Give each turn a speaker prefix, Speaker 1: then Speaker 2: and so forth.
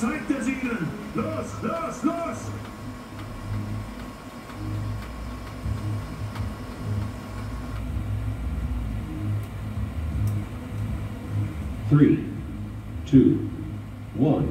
Speaker 1: Zeigt es ihnen! Los, los, los!
Speaker 2: Three, two, one.